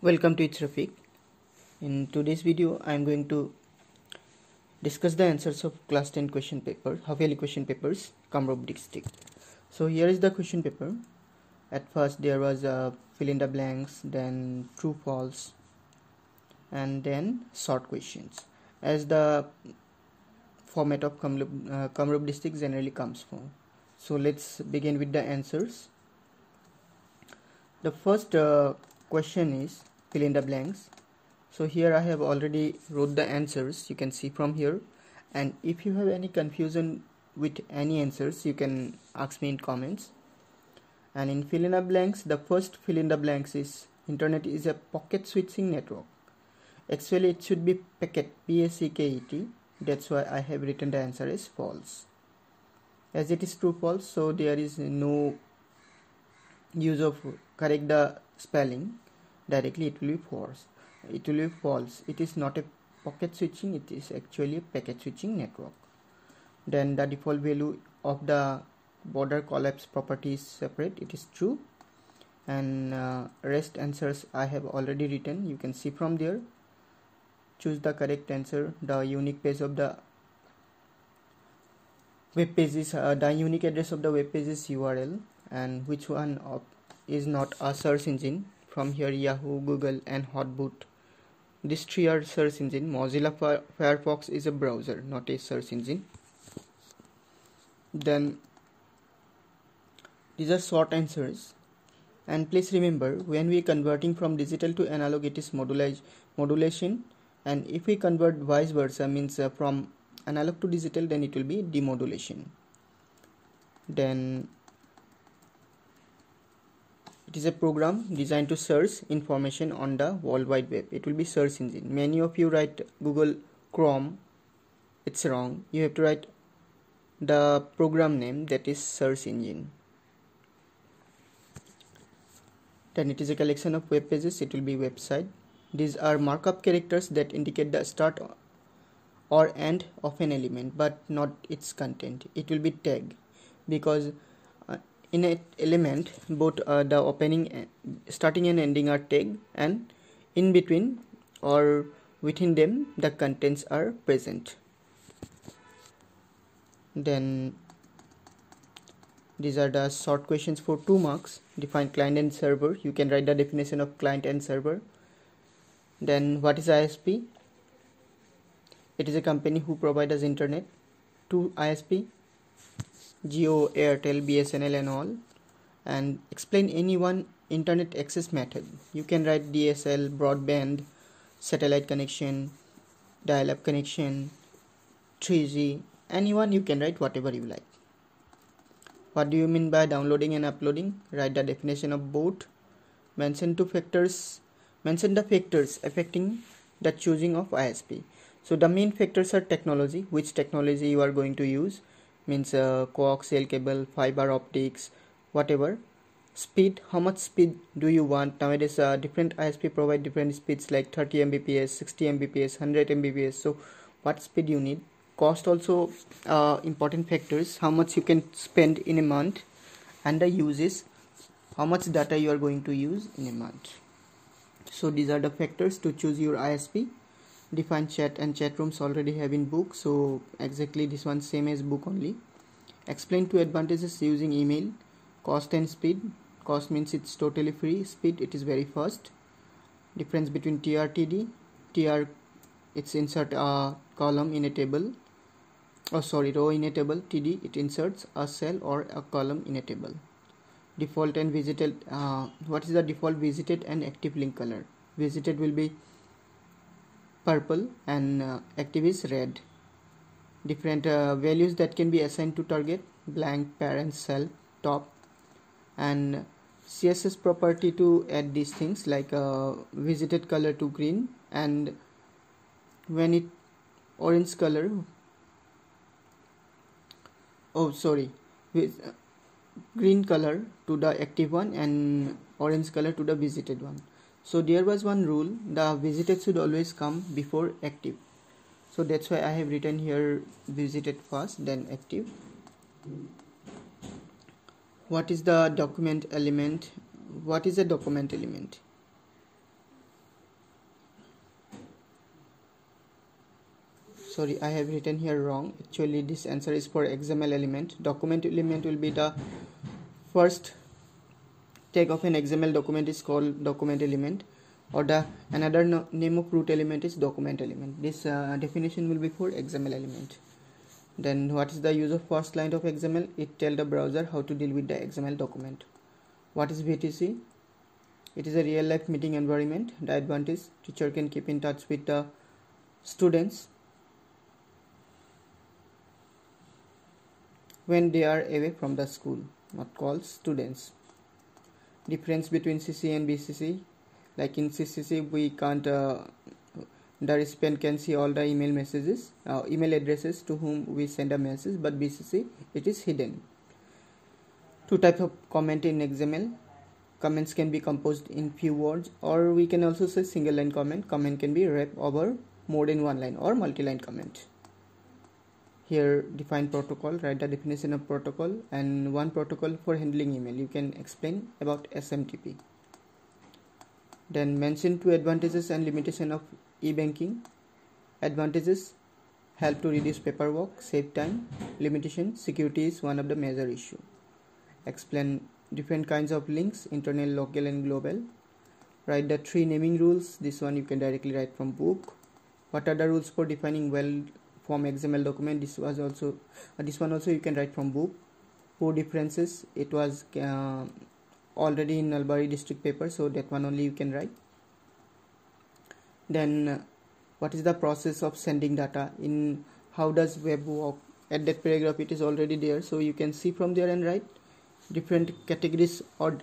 Welcome to ItzRafiq. In today's video, I am going to discuss the answers of class 10 question paper, yearly question papers, Kamrup district. So here is the question paper. At first there was a fill in the blanks, then true false, and then short questions. As the format of Kamrup, uh, district generally comes from. So let's begin with the answers. The first uh, question is fill in the blanks. So here I have already wrote the answers you can see from here. And if you have any confusion with any answers you can ask me in comments. And in fill in the blanks the first fill in the blanks is internet is a packet switching network. Actually it should be packet p-a-c-k-e-t that's why I have written the answer as false. As it is true false so there is no use of correct the spelling directly it will be false. It will be false. It is not a packet switching it is actually a packet switching network. Then the default value of the border collapse property is separate it is true. And uh, rest answers i have already written you can see from there. Choose the correct answer the unique page of the web page is uh, the unique address of the web page is url and which one of is not a search engine from here Yahoo, Google and HotBot. These three are search engine. Mozilla Firefox is a browser, not a search engine. Then these are short answers. And please remember when we converting from digital to analog it is modulation and if we convert vice versa means uh, from analog to digital then it will be demodulation. Then it is a program designed to search information on the world wide web. It will be search engine. Many of you write google chrome it's wrong. You have to write the program name that is search engine. Then it is a collection of web pages. It will be website. These are markup characters that indicate the start or end of an element but not its content. It will be tag because in an element both uh, the opening starting and ending are tagged and in between or within them the contents are present. Then these are the short questions for two marks. Define client and server. You can write the definition of client and server. Then what is isp it is a company who provides internet to isp Jio, Airtel, BSNL and all and explain any one internet access method. You can write DSL, broadband, satellite connection, dial-up connection, 3G, anyone you can write whatever you like. What do you mean by downloading and uploading? Write the definition of both. Mention two factors. Mention the factors affecting the choosing of ISP. So the main factors are technology, which technology you are going to use means uh, coaxial cable fiber optics whatever. Speed how much speed do you want? Nowadays uh, different isp provide different speeds like 30 mbps 60 mbps 100 mbps. So what speed you need? Cost also uh, important factors. How much you can spend in a month. And the uses. How much data you are going to use in a month. So these are the factors to choose your isp define chat and chat rooms already have in book so exactly this one same as book only. Explain two advantages using email. Cost and speed. Cost means it's totally free. Speed it is very fast. Difference between trtd tr it's insert a column in a table. Oh sorry row in a table. Td it inserts a cell or a column in a table. Default and visited uh, what is the default visited and active link color? Visited will be purple and uh, active is red. Different uh, values that can be assigned to target blank parent self top. And css property to add these things like uh, visited color to green and when it orange color oh sorry with uh, green color to the active one and orange color to the visited one so there was one rule the visited should always come before active. So that's why i have written here visited first then active. What is the document element? What is a document element? Sorry i have written here wrong. Actually this answer is for xml element. Document element will be the first tag of an XML document is called document element. Or the another no, name of root element is document element. This uh, definition will be for XML element. Then what is the use of first line of XML? It tell the browser how to deal with the XML document. What is VTC it is a real life meeting environment. The advantage teacher can keep in touch with the students when they are away from the school. Not called students difference between CC and BCC like in CCC we can't uh, the recipient can see all the email messages uh, email addresses to whom we send a message but BCC it is hidden. Two types of comment in XML comments can be composed in few words or we can also say single line comment. Comment can be wrapped over more than one line or multi-line comment here define protocol write the definition of protocol and one protocol for handling email. You can explain about SMTP then mention two advantages and limitation of e-banking. Advantages help to reduce paperwork save time. Limitation security is one of the major issue. Explain different kinds of links internal local and global. Write the three naming rules. This one you can directly write from book. What are the rules for defining well form xml document. This was also uh, this one also you can write from book. Four differences. It was uh, already in Nalbari district paper so that one only you can write. Then uh, what is the process of sending data? In how does web work? At that paragraph it is already there so you can see from there and write. Different categories or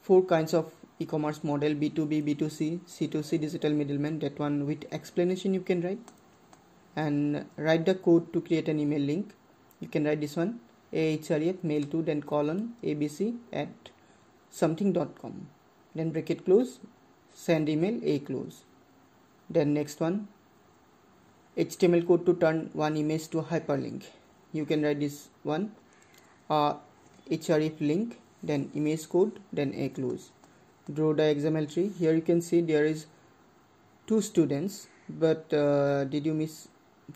four kinds of e-commerce model b2b b2c c2c digital middleman. That one with explanation you can write and write the code to create an email link. You can write this one ahref mail to then colon abc at something.com then bracket close send email a close. Then next one html code to turn one image to hyperlink. You can write this one uh, href link then image code then a close. Draw the XML tree. Here you can see there is two students but uh, did you miss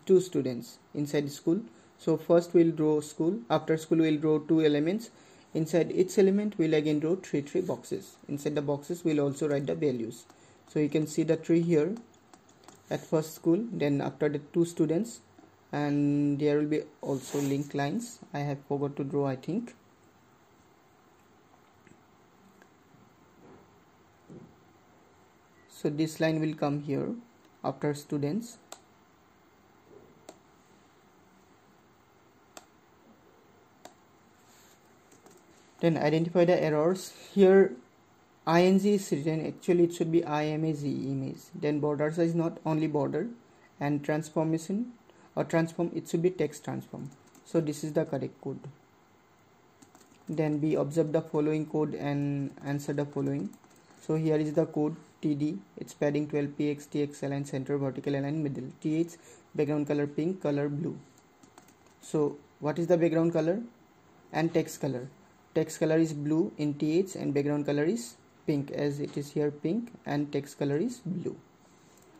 two students inside school. So first we'll draw school. After school we'll draw two elements. Inside each element we'll again draw three three boxes. Inside the boxes we'll also write the values. So you can see the tree here at first school then after the two students. And there will be also link lines. I have forgot to draw i think. So this line will come here after students then identify the errors. Here ing is written. Actually it should be image image. Then border size not only border and transformation or transform it should be text transform. So this is the correct code. Then we observe the following code and answer the following. So here is the code td it's padding 12 px tx align center vertical align middle. Th background color pink color blue. So what is the background color? And text color text color is blue in th and background color is pink as it is here pink and text color is blue.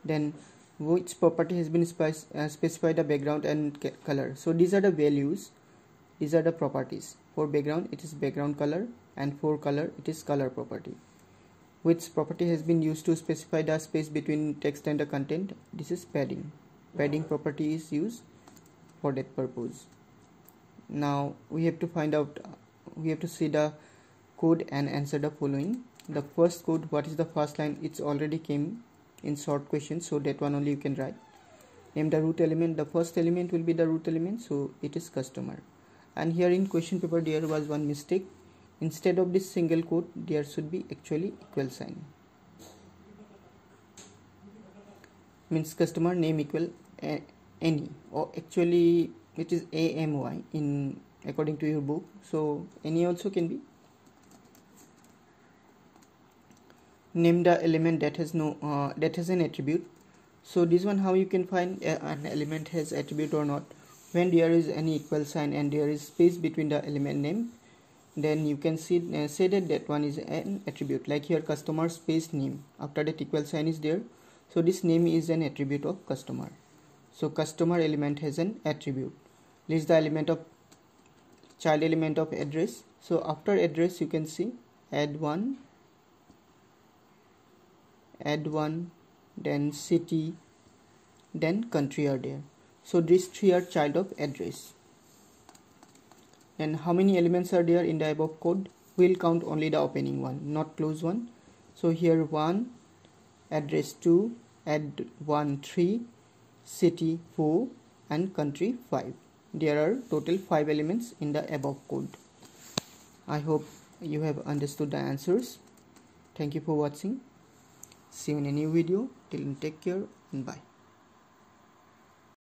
Then which property has been uh, specified the background and color? So these are the values. These are the properties. For background it is background color and for color it is color property. Which property has been used to specify the space between text and the content? This is padding. Padding property is used for that purpose. Now we have to find out we have to see the code and answer the following. The first code what is the first line? It's already came in short question so that one only you can write. Name the root element. The first element will be the root element so it is customer. And here in question paper there was one mistake. Instead of this single quote there should be actually equal sign. Means customer name equal any or actually it is AMY in according to your book. So any also can be. Name the element that has no uh, that has an attribute. So this one how you can find uh, an element has attribute or not. When there is any equal sign and there is space between the element name then you can see uh, say that that one is an attribute. Like here customer space name. After that equal sign is there. So this name is an attribute of customer. So customer element has an attribute. List the element of child element of address. So after address you can see add one add one then city then country are there. So these three are child of address. And how many elements are there in the above code? We'll count only the opening one not close one. So here one address 2 add 1 3 city 4 and country 5 there are total 5 elements in the above code. I hope you have understood the answers. Thank you for watching. See you in a new video. Till then take care and bye